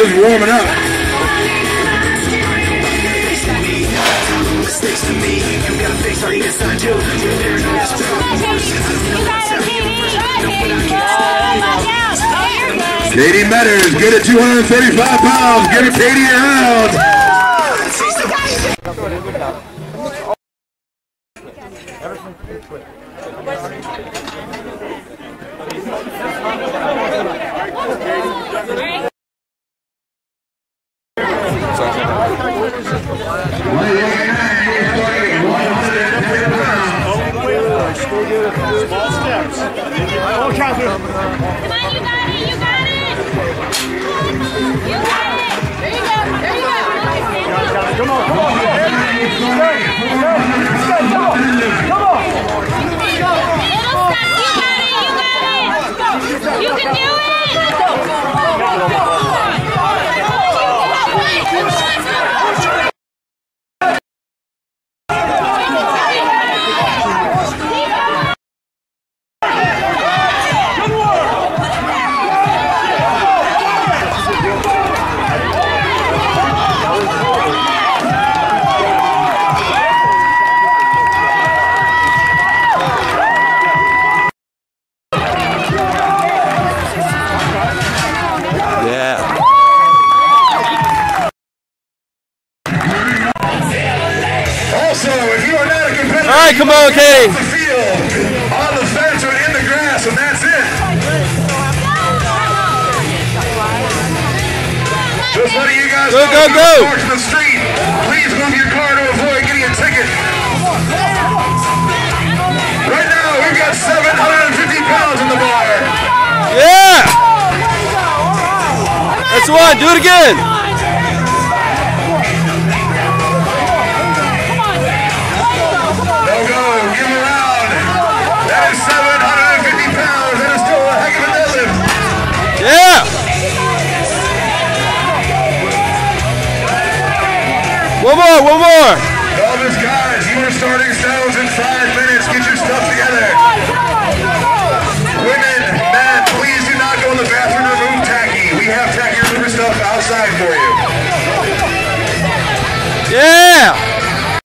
just warming up. Katie Metters, good at 235 pounds. Give it Katie a round. Come on, you got it, you got it! You got it! There you go, there you go. Come on, come on. Little All right, come on, Katie. off the field, on the fence or in the grass, and that's it. Just letting you guys Go, go, go. you're parked in the street, please move your car to avoid getting a ticket. Right now, we've got 750 pounds in the bar. Yeah. That's one. Do it again. One more, one more. Elvis, guys, you are starting stones in five minutes. Get your stuff together. Women, men, please do not go in the bathroom to move tacky. We have tacky remover stuff outside for you. Yeah.